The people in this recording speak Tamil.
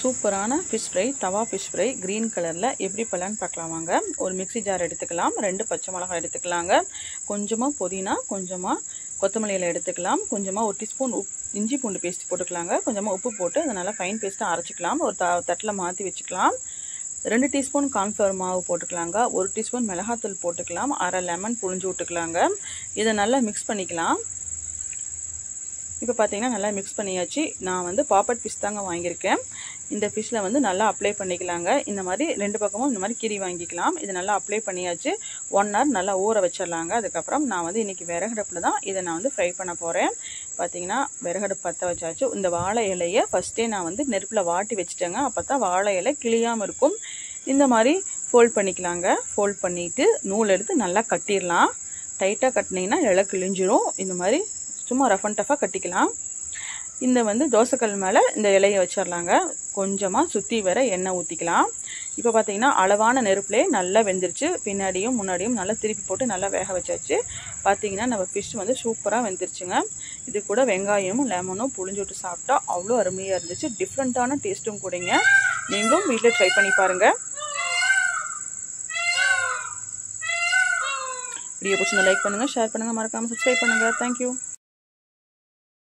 சூப்பரான fish fry tawa fish fry green கலரில் எப்படி பண்ணலான்னு பார்க்கலாம் வாங்க ஒரு மிக்ஸி ஜார் எடுத்துக்கலாம் ரெண்டு பச்சை மிளகாய் எடுத்துக்கலாங்க. கொஞ்சமாக புதினா கொஞ்சமாக கொத்தமல்லியில் எடுத்துக்கலாம் கொஞ்சமாக ஒரு டீஸ்பூன் உப் இஞ்சி பூண்டு பேஸ்ட் போட்டுக்கலாங்க. கொஞ்சமாக உப்பு போட்டு அதை நல்லா ஃபைன் பேஸ்ட்டாக அரைச்சிக்கலாம். ஒரு த தட்டில் மாற்றி வச்சுக்கலாம். ரெண்டு டீஸ்பூன் கார்ன்ஃப்ளவர் மாவு போட்டுக்கலாங்க. ஒரு டீஸ்பூன் மிளகாத்தூள் போட்டுக்கலாம். அரை லெமன் புழிஞ்சு விட்டுக்கலாங்க. இதை நல்லா மிக்ஸ் பண்ணிக்கலாம். இப்போ பார்த்தீங்கன்னா நல்லா மிக்ஸ் பண்ணியாச்சு. நான் வந்து பாப்பட் ஃபிஷ் தாங்க வாங்கியிருக்கேன். இந்த ஃபிஷ்ஷில் வந்து நல்லா அப்ளை பண்ணிக்கலாங்க. இந்த மாதிரி ரெண்டு பக்கமும் இந்த மாதிரி கீரி வாங்கிக்கலாம். இது நல்லா அப்ளை பண்ணியாச்சு. ஒன் ஹவர் நல்லா ஊற வச்சிடலாங்க. அதுக்கப்புறம் நான் வந்து இன்றைக்கி விறகடுப்பில் தான் இதை நான் வந்து ஃப்ரை பண்ண போகிறேன் பார்த்தீங்கன்னா விறகடுப்பு பற்ற வச்சாச்சு. இந்த வாழை இலையை ஃபஸ்ட்டே நான் வந்து நெருப்பில் வாட்டி வச்சுட்டேங்க. அப்போ தான் வாழை இலை கிளியாமல் இருக்கும். இந்த மாதிரி ஃபோல்ட் பண்ணிக்கலாங்க. ஃபோல்ட் பண்ணிவிட்டு நூல் எடுத்து நல்லா கட்டிடலாம். டைட்டாக கட்டினீங்கன்னா இலை கிழிஞ்சிரும். இந்த மாதிரி சும்மா ரஃப் அண்ட் டஃபாக கட்டிக்கலாம். இந்த வந்து தோசைக்கல் மேலே இந்த இலையை வச்சிடலாங்க. கொஞ்சமாக சுற்றி வர எண்ணெய் ஊற்றிக்கலாம் இப்போ பார்த்தீங்கன்னா அளவான நெருப்புலே நல்லா வெந்துருச்சு. பின்னாடியும் முன்னாடியும் நல்லா திருப்பி போட்டு நல்லா வேக வச்சாச்சு. பார்த்தீங்கன்னா நம்ம ஃபிஷ் வந்து சூப்பராக வெந்துருச்சுங்க. இது கூட வெங்காயமும் லெமனும் புளிஞ்சு விட்டு சாப்பிட்டா அவ்வளோ அருமையாக இருந்துச்சு. டிஃப்ரெண்ட்டான டேஸ்ட்டும் கூடங்க. நீங்களும் வீட்டில் ட்ரை பண்ணி பாருங்கள் வீடியோ பிடிச்சிருந்தா லைக் பண்ணுங்கள் ஷேர் பண்ணுங்கள் மறக்காமல் சப்ஸ்கிரைப் பண்ணுங்கள் தேங்க்யூ